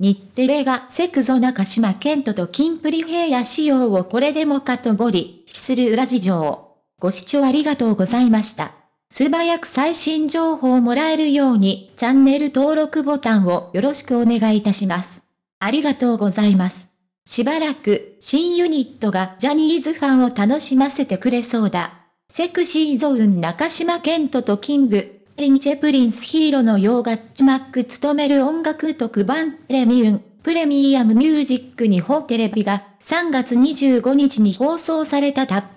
日テレがセクゾ中島健人とキンプリ平野仕様をこれでもかとゴリ、する裏事情。ご視聴ありがとうございました。素早く最新情報をもらえるように、チャンネル登録ボタンをよろしくお願いいたします。ありがとうございます。しばらく、新ユニットがジャニーズファンを楽しませてくれそうだ。セクシーゾーン中島健人とキング、リンチェプリンスヒーローの洋楽チマック務める音楽特番プレミウン、プレミアムミュージック日本テレビが3月25日に放送されたタップ。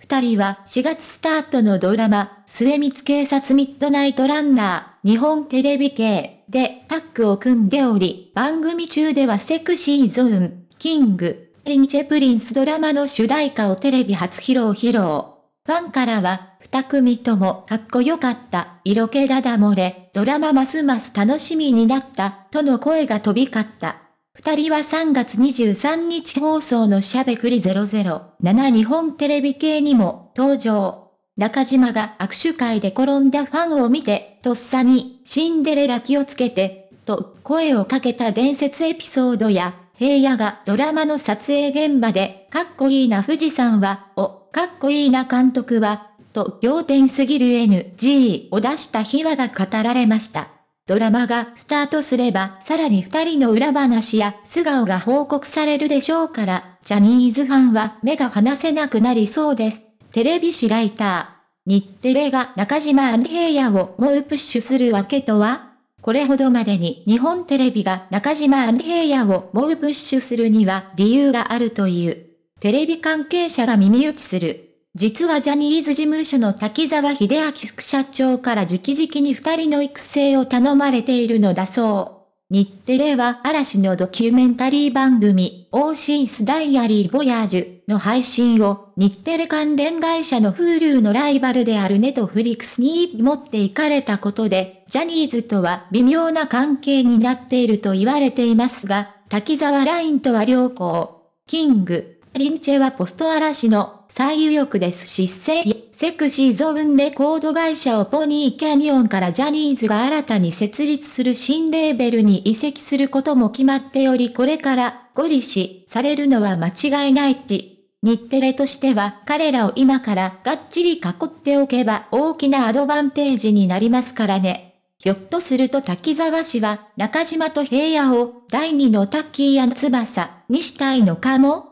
二人は4月スタートのドラマ、未満警察ミッドナイトランナー、日本テレビ系でタッグを組んでおり、番組中ではセクシーゾーン、 King & Prince ドラマの主題歌をテレビ初披露披露。ファンからは、二組ともかっこよかった、色気だだ漏れ、ドラマますます楽しみになった、との声が飛び交った。二人は3月23日放送のしゃべくり007日本テレビ系にも登場。中島が握手会で転んだファンを見て、とっさに、シンデレラ気をつけて、と声をかけた伝説エピソードや、平野がドラマの撮影現場で、かっこいいな富士山は、お、かっこいいな監督は、と仰天すぎる NG を出した秘話が語られました。ドラマがスタートすれば、さらに二人の裏話や素顔が報告されるでしょうから、ジャニーズファンは目が離せなくなりそうです。テレビ誌ライター。日テレが中島平野を猛プッシュするわけとはこれほどまでに日本テレビが中島平野を猛プッシュするには理由があるという。テレビ関係者が耳打ちする。実はジャニーズ事務所の滝沢秀明副社長から直々に二人の育成を頼まれているのだそう。日テレは嵐のドキュメンタリー番組、オーシンスダイアリーボヤージュの配信を日テレ関連会社の Hulu のライバルであるネトフリックスに持っていかれたことで、ジャニーズとは微妙な関係になっていると言われていますが、滝沢ラインとは良好。キング、リンチェはポスト嵐の最有力ですし、セクシーゾーンレコード会社をポニーキャニオンからジャニーズが新たに設立する新レーベルに移籍することも決まっておりこれからゴリシされるのは間違いないし、日テレとしては彼らを今からがっちり囲っておけば大きなアドバンテージになりますからね。ひょっとすると滝沢氏は中島と平野を第二のタッキーや翼にしたいのかも